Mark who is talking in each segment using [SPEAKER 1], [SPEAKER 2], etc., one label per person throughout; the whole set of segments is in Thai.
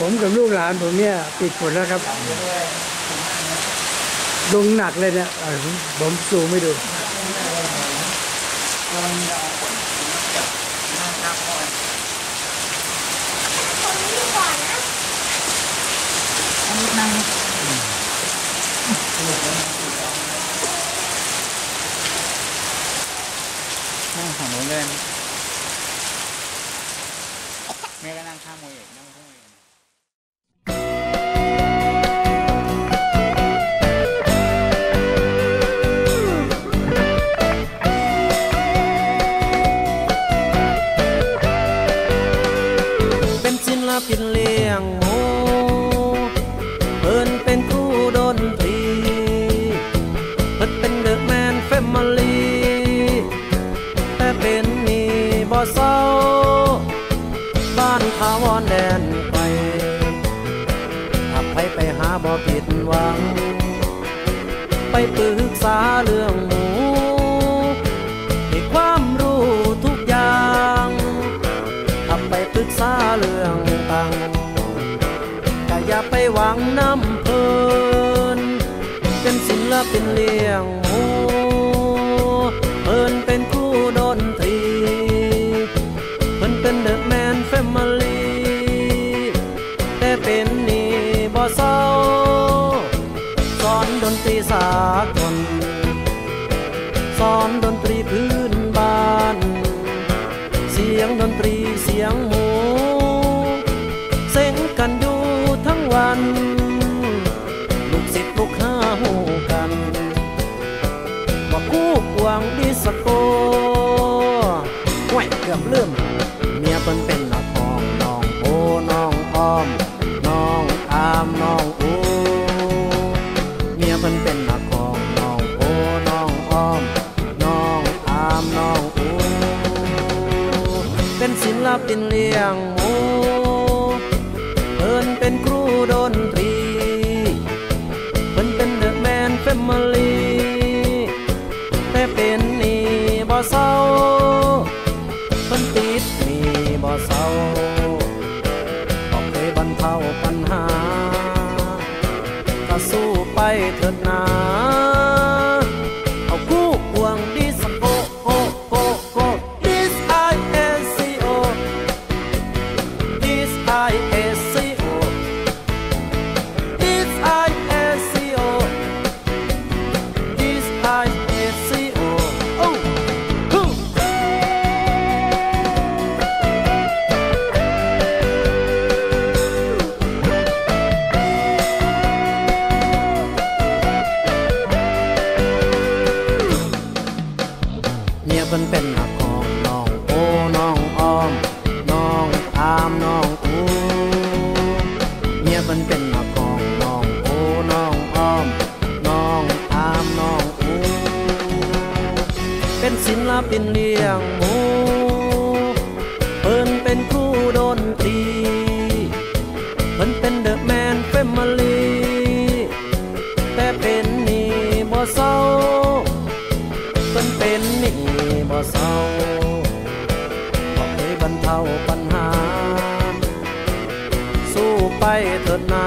[SPEAKER 1] ผมกับลูกหลานผมเนี่ยปิดฝนแล้วครับลงหนักเลยเนี่ยอะผมผมซูไม่ดู
[SPEAKER 2] นั่งฝั่งโน้นเลยแม่ก็นั่งข้างโมเอกนั่งข้าง
[SPEAKER 3] หาบ่ผิดหวัง ไปปรึกษาเรื่องหมูให้ความรู้ทุกอย่างทำไปปรึกษาเรื่องตังก็อย่าไปหวังน้ำเพลินเป็นศิลปินเลี้ยงหมูเพิ่นเป็นครูดนตรีเพิ่นเป็นเดอะแมนแฟมิลี่แต่เป็นนี่บ่เศร้าสอน ดนตรีสากล สอนดนตรี ป็นศิลปินเลี้ยงหมูเพิ่นเป็นครูดนตรี เพิ่นเป็นเดอะแมนแฟมิลี่แต่เป็นนี่บ่เศร้า เพิ่นติดนี่บ่เศร้าบ่เคยบรรเทาปัญหาก็สู้ไปเถิดนา ศิลปินเลี้ยงหมูเพิ่นเป็นครูดนตรีเพิ่นเป็นเดอะแมนแฟมิลี่แต่เป็นนี่บ่เศร้าเพิ่นเป็นนี่บ่เศร้าบ่เคยบรรเทาปัญหา สู้ไปเถิดนา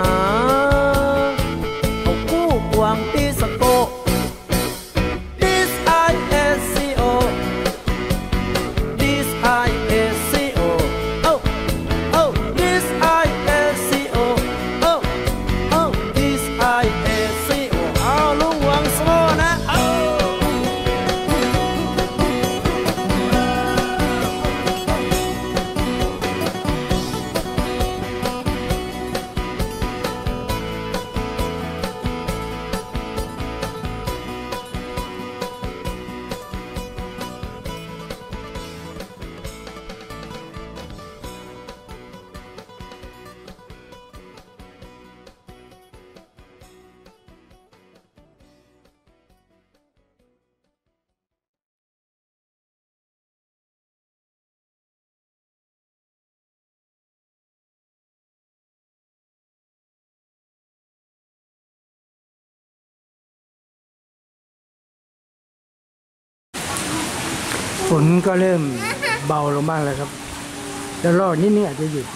[SPEAKER 1] นก็เริ่มเบาลงบ้างแล้วครับ แล้วรอนิดนึงอาจจะหยุด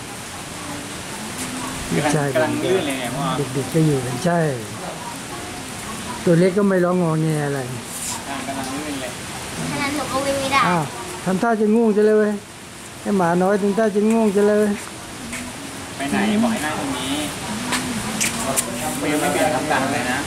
[SPEAKER 1] ไม่ใช่
[SPEAKER 2] กำลังลื่นเลยเนี่ยพ่อ
[SPEAKER 1] เด็กๆก็อยู่กันใช่ ตัวเล็กก็ไม่ร้องงอแงอะไร
[SPEAKER 2] กำลังลื่นเลย
[SPEAKER 4] ขนาดหนูก็วิ่งไม่ได้
[SPEAKER 1] อ้าวทำท่าจะง่วงจะเลยเว้ยให้หมาน้อยถึงท่าจะง่วงจะเลย
[SPEAKER 2] ไปไหนบอกให้นั่งตรงนี้ไม่ยังไม่เปลี่ยนคำสั่งเลยนะ